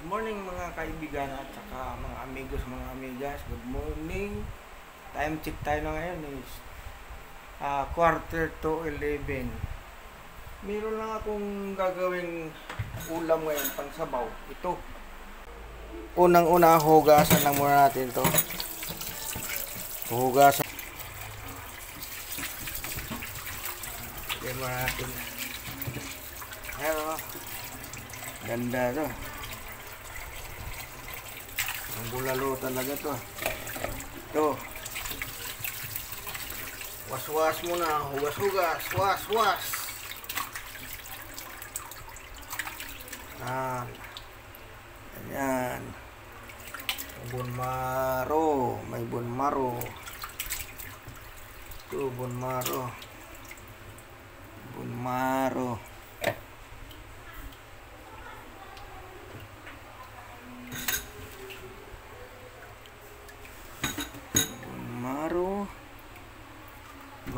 Good morning mga kaibigan at saka mga amigos, mga amigas. Good morning. Time check tayo na ngayon is ah, quarter to 11. Meron lang akong gagawing ulam ngayon pang sabaw. Ito. Unang-una, hugasan lang muna natin to. Hugasan. Yan muna natin. Ayan o. Ganda to. Ang bulalo talaga to. Ito. Was-was muna. Hugas-hugas. Was-was. Yan. Ayan. Bunmaro. May bunmaro. Ito, bunmaro. Bunmaro. Bunmaro.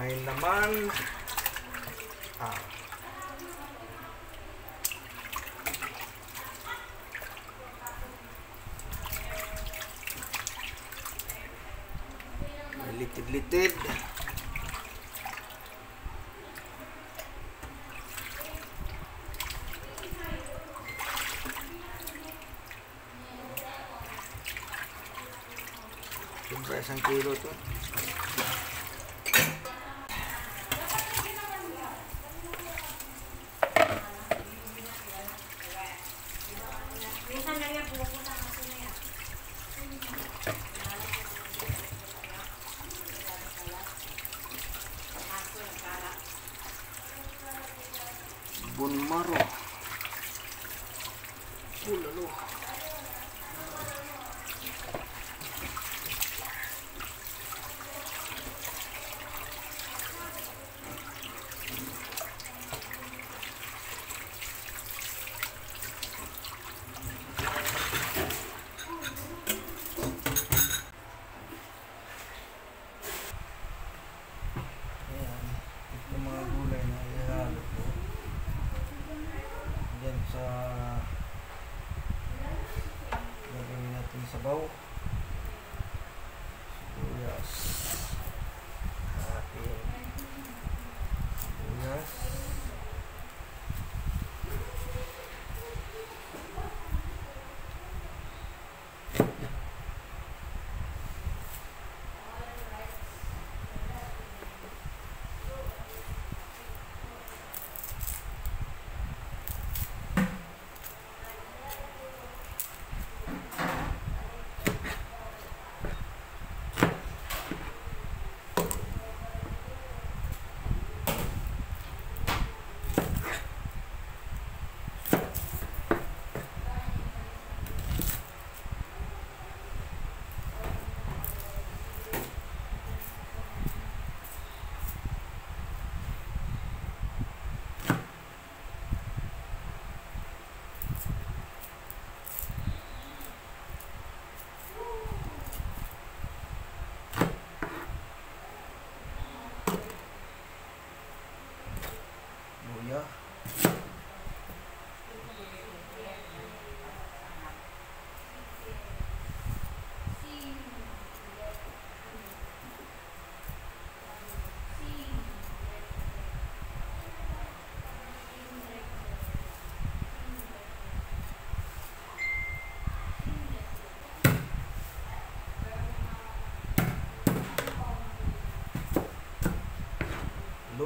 May laman. Ah. Litid-litid. Siyempre, isang kilo to. Minsan lang yan, pumupunta ka na yan. Bunmaro.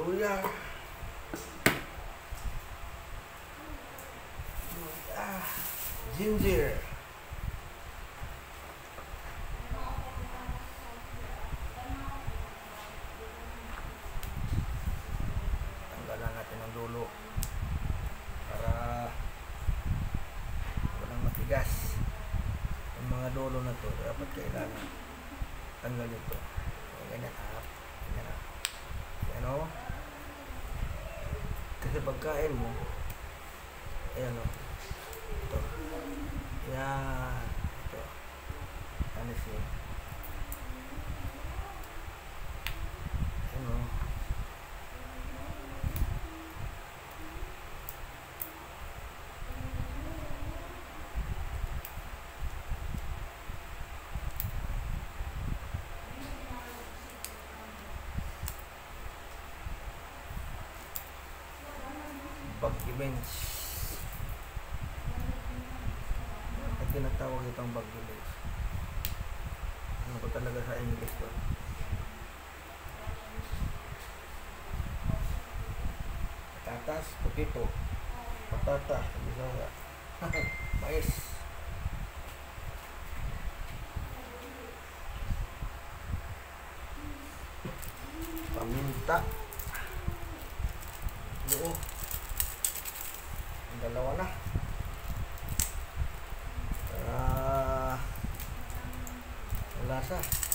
Luya. Ah, ginger. Pagkain mo, ayan o. Ito. Yan. Ito. Ano siya? Ano? Beans. At tinatawag itong bagyo beans. Ano ko talaga sa English to? Patatas, potato. Patata, sa Bisaya. Mais. да.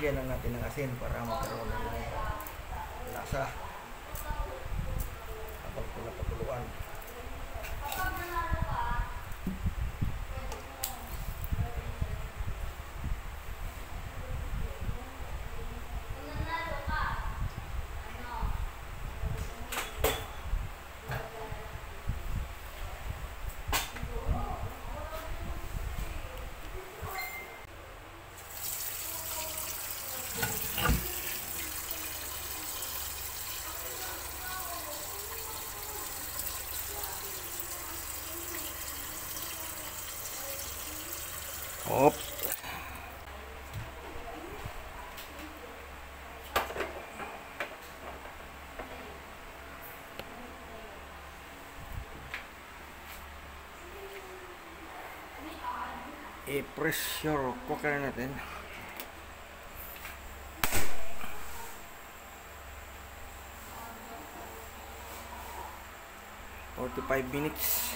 Lagyan na natin ng asin para magkaroon ng lasa. Hop. I-pressure cooker natin. Forty-five minutes.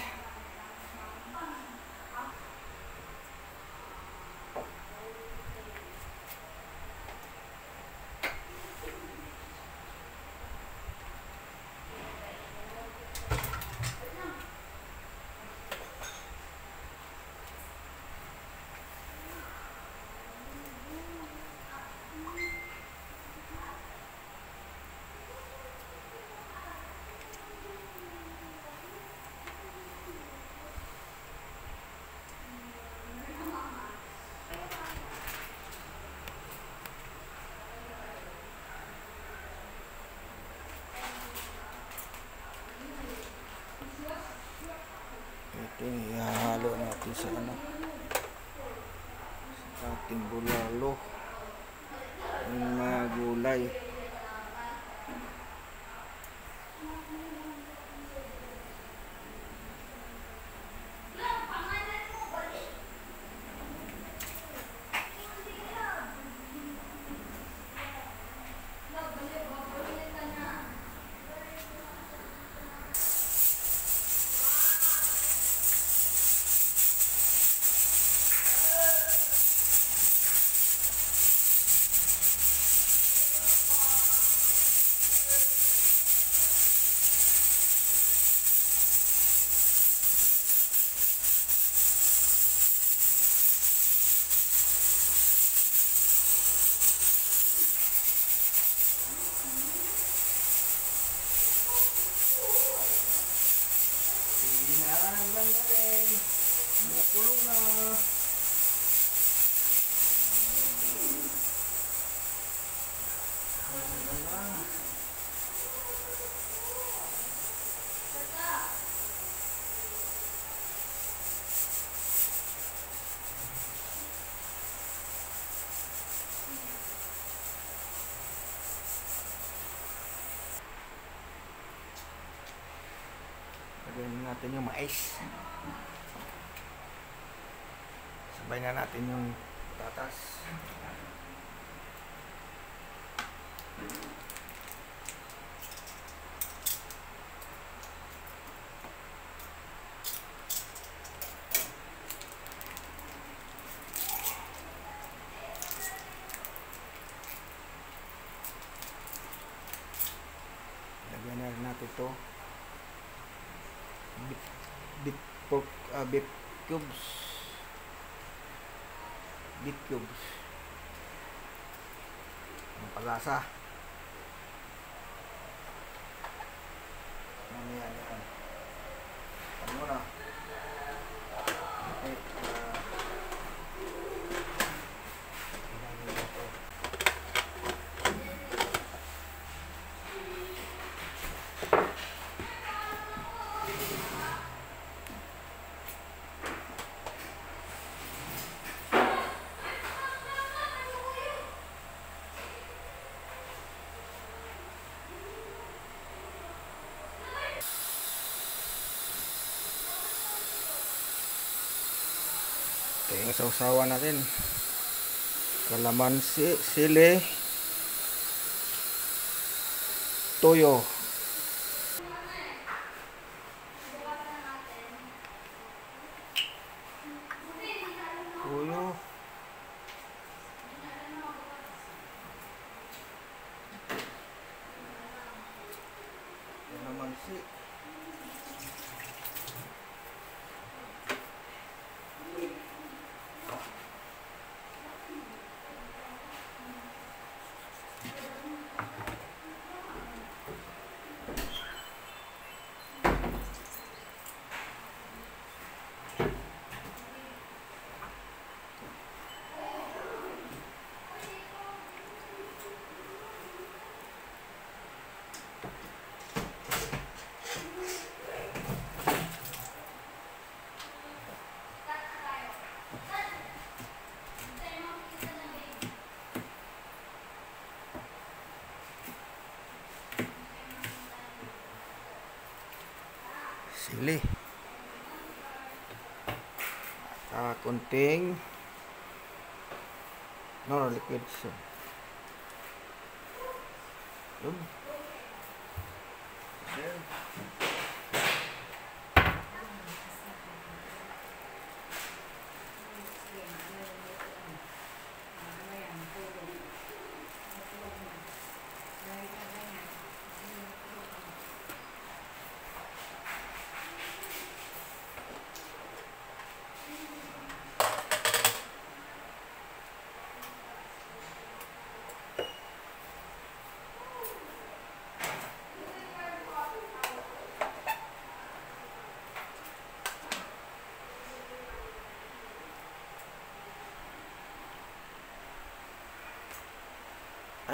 Natin yung mais. Sabay na natin yung patatas. beef, beef pork, ah, beef cubes. Beef cubes. Ang palasa. Ano yan, yan. Ano na? Okay, ah, ilalim mo to. Ito yung sausawan natin. Kalamansi, sili, toyo. Toyo. Kalamansi. Sili. At kunting no liquid soap. Yun.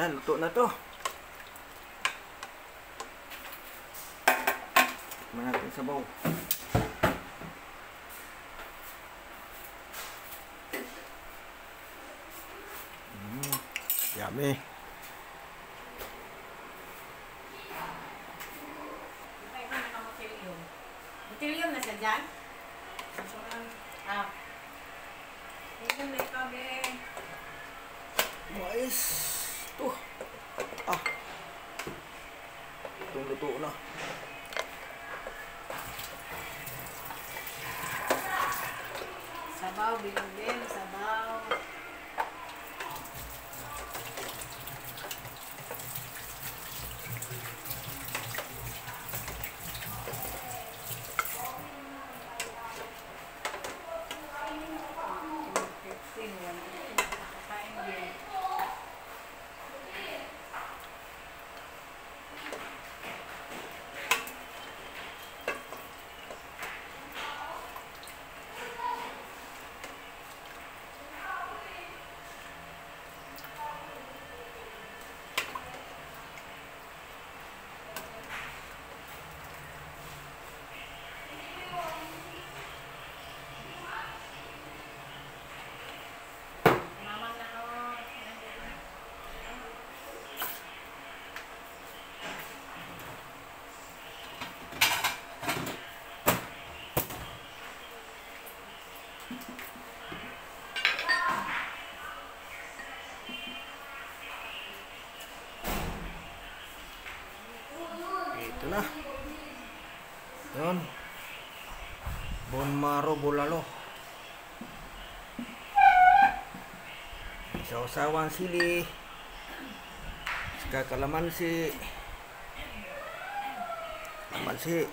Ayan, luto na to. Tikman natin sa bowl. Mm, yummy. Ano na siya dyan? Ah. Ito na ikaw, be. Ito. Ah. Itong luto na. Sabaw, binugin, sabaw. Ito na. Yun. Bone marrow bulalo. Sausawan sili. Saka kalamansi. Kalamansi.